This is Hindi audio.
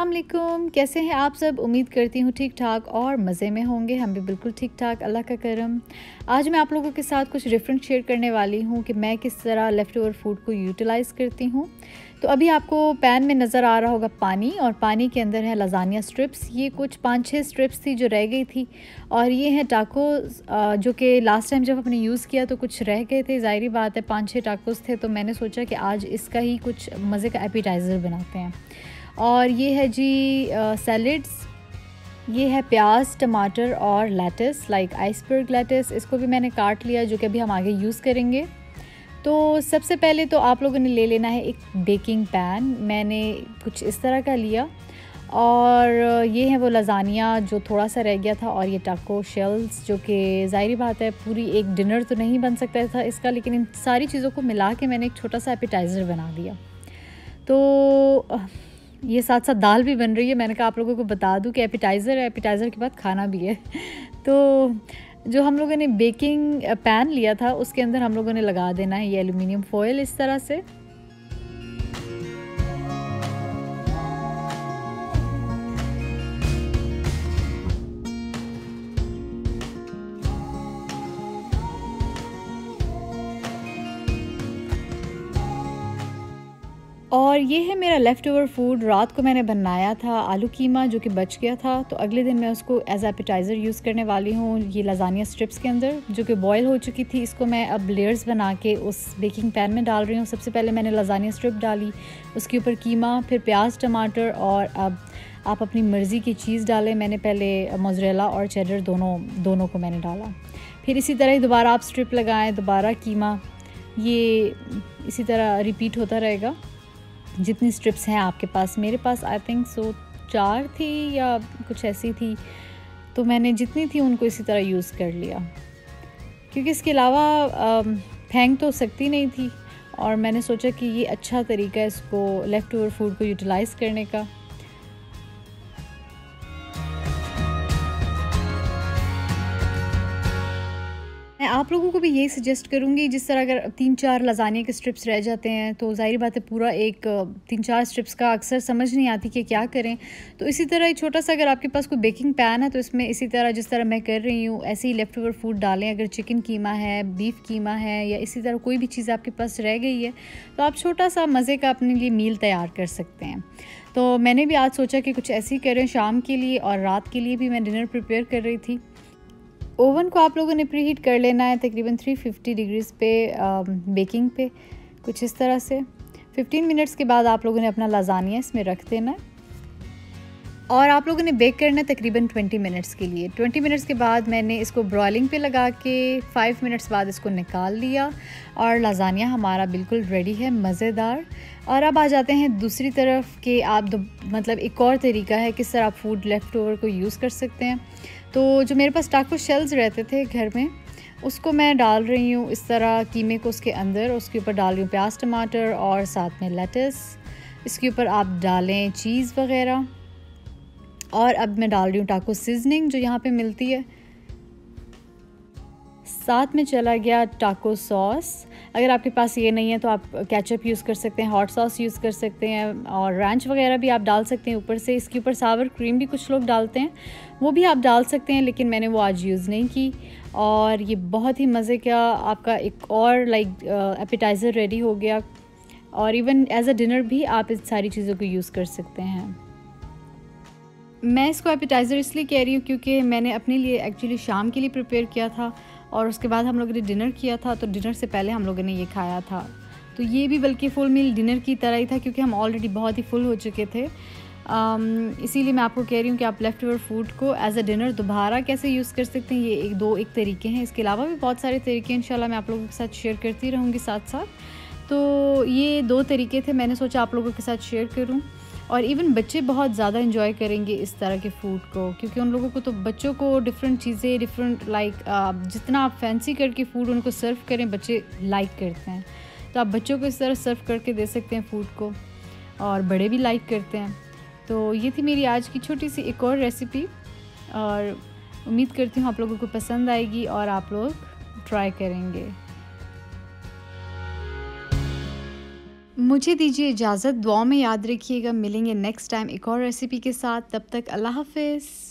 अल्लाम कैसे हैं आप सब? उम्मीद करती हूँ ठीक ठाक और मज़े में होंगे। हम भी बिल्कुल ठीक ठाक अल्लाह का करम। आज मैं आप लोगों के साथ कुछ रेफरेंस शेयर करने वाली हूँ कि मैं किस तरह लेफ़्ट ओवर फ़ूड को यूटिलाइज़ करती हूँ। तो अभी आपको पैन में नज़र आ रहा होगा पानी और पानी के अंदर है लजानिया स्ट्रिप्स ये कुछ पाँच छः स्ट्रिप्स थी जो रह गई थी और ये हैं टाको जो कि लास्ट टाइम जब हमने यूज़ किया तो कुछ रह गए थे। ज़ाहरी बात है पाँच छः टाकोस थे तो मैंने सोचा कि आज इसका ही कुछ मज़े का एपिटाइज़र बनाते हैं। और ये है जी सैलड्स ये है प्याज, टमाटर और लेटस लाइक आइसबर्ग लेटस इसको भी मैंने काट लिया जो कि अभी हम आगे यूज़ करेंगे। तो सबसे पहले तो आप लोगों ने ले लेना है एक बेकिंग पैन मैंने कुछ इस तरह का लिया। और ये है वो लजानिया जो थोड़ा सा रह गया था और ये टाको शेल्स जो कि ज़ाहरी बात है, पूरी एक डिनर तो नहीं बन सकता था इसका, लेकिन इन सारी चीज़ों को मिला के मैंने एक छोटा सा एपिटाइज़र बना दिया। तो ये साथ साथ दाल भी बन रही है। मैंने कहा, आप लोगों को बता दूँ कि एपिटाइज़र है एपिटाइज़र के बाद खाना भी है। तो जो हम लोगों ने बेकिंग पैन लिया था, उसके अंदर हम लोगों ने लगा देना है ये एलुमिनियम फॉयल इस तरह से। और ये है मेरा लेफ़्ट ओवर फ़ूड रात को मैंने बनाया था आलू कीमा, जो कि बच गया था। तो अगले दिन मैं उसको एज एपिटाइज़र यूज़ करने वाली हूँ ये लजानिया स्ट्रिप्स के अंदर, जो कि बॉयल हो चुकी थी। इसको मैं अब लेयर्स बना के उस बेकिंग पैन में डाल रही हूँ। सबसे पहले मैंने लजानिया स्ट्रिप डाली, उसके ऊपर कीमा, फिर प्याज, टमाटर और अब आप अपनी मर्ज़ी की चीज़ डालें। मैंने पहले मोजरेला और चेडर दोनों दोनों को मैंने डाला। फिर इसी तरह ही दोबारा आप स्ट्रिप लगाएँ, दोबारा कीमा। ये इसी तरह रिपीट होता रहेगा। जितनी स्ट्रिप्स हैं आपके पास। मेरे पास आई थिंक सो चार थी या कुछ ऐसी थी। तो मैंने जितनी थी उनको इसी तरह यूज़ कर लिया। क्योंकि इसके अलावा फेंक तो सकती नहीं थी। और मैंने सोचा कि ये अच्छा तरीका है इसको लेफ़्ट ओवर फ़ूड को यूटिलाइज़ करने का। आप लोगों को भी यही सजेस्ट करूँगी, जिस तरह अगर तीन चार लजाने के स्ट्रिप्स रह जाते हैं तो ज़ाहिर बात है पूरा एक तीन चार स्ट्रिप्स का अक्सर समझ नहीं आती कि क्या करें। तो इसी तरह एक छोटा सा अगर आपके पास कोई बेकिंग पैन है तो इसमें इसी तरह जिस तरह मैं कर रही हूँ, ऐसे ही लेफ़्ट ओवर फ़ूड डालें। अगर चिकन कीमा है बीफ कीमा है, या इसी तरह कोई भी चीज़ आपके पास रह गई है तो आप छोटा सा मज़े का अपने लिए मील तैयार कर सकते हैं। तो मैंने भी आज सोचा कि कुछ ऐसे ही करें शाम के लिए और रात के लिए भी मैं डिनर प्रिपेयर कर रही थी। ओवन को आप लोगों ने प्री हीट कर लेना है तकरीबन 350 डिग्रीज़ पे बेकिंग पे, कुछ इस तरह से। 15 मिनट्स के बाद आप लोगों ने अपना लाजानिया इसमें रख देना है। और आप लोगों ने बेक करना है तकरीबन 20 मिनट्स के लिए। 20 मिनट्स के बाद मैंने इसको ब्रॉयलिंग पे लगा के 5 मिनट्स बाद इसको निकाल लिया और लाजानिया हमारा बिल्कुल रेडी है, मज़ेदार। और अब आ जाते हैं दूसरी तरफ़ कि आप मतलब एक और तरीका है किस तरह आप फ़ूड लेफ़्ट ओवर को यूज़ कर सकते हैं। तो जो मेरे पास टाको शेल्स रहते थे घर में, उसको मैं डाल रही हूँ इस तरह कीमे को उसके अंदर, उसके ऊपर डाल रही हूँ प्याज, टमाटर और साथ में लेटस इसके ऊपर आप डालें चीज़ वगैरह। और अब मैं डाल रही हूँ टाको सीजनिंग जो यहाँ पे मिलती है। साथ में चला गया टाको सॉस अगर आपके पास ये नहीं है तो आप केचप यूज़ कर सकते हैं हॉट सॉस यूज़ कर सकते हैं, और रैंच वगैरह भी आप डाल सकते हैं ऊपर से। इसके ऊपर सावर क्रीम भी कुछ लोग डालते हैं। वो भी आप डाल सकते हैं, लेकिन मैंने वो आज यूज़ नहीं की। और ये बहुत ही मज़े का आपका एक और लाइक एपिटाइज़र रेडी हो गया। और इवन एज अ डिनर भी आप इस सारी चीज़ों को यूज़ कर सकते हैं। मैं इसको एपिटाइज़र इसलिए कह रही हूँ क्योंकि मैंने अपने लिए एक्चुअली शाम के लिए प्रिपेयर किया था और उसके बाद हम लोगों ने डिनर किया था तो डिनर से पहले हम लोगों ने ये खाया था। तो ये भी बल्कि फुल मील डिनर की तरह ही था क्योंकि हम ऑलरेडी बहुत ही फुल हो चुके थे। इसीलिए मैं आपको कह रही हूँ कि आप लेफ़्ट ओवर फ़ूड को एज अ डिनर दोबारा कैसे यूज़ कर सकते हैं, ये एक, दो एक तरीके हैं। इसके अलावा भी बहुत सारे तरीके हैं, इंशाल्लाह मैं आप लोगों के साथ शेयर करती रहूँगी साथ साथ तो ये दो तरीके थे, मैंने सोचा आप लोगों के साथ शेयर करूँ। और इवन बच्चे बहुत ज़्यादा इन्जॉय करेंगे इस तरह के फ़ूड को, क्योंकि उन लोगों को तो बच्चों को डिफरेंट चीज़ें डिफरेंट लाइक जितना आप फैंसी करके फ़ूड उनको सर्व करें, बच्चे लाइक करते हैं। तो आप बच्चों को इस तरह सर्व करके दे सकते हैं फ़ूड को, और बड़े भी लाइक करते हैं। तो ये थी मेरी आज की छोटी सी एक और रेसिपी और उम्मीद करती हूँ आप लोगों को पसंद आएगी और आप लोग ट्राई करेंगे। मुझे दीजिए इजाज़त दुआ में याद रखिएगा। मिलेंगे नेक्स्ट टाइम एक और रेसिपी के साथ। तब तक अल्लाह हाफिज़।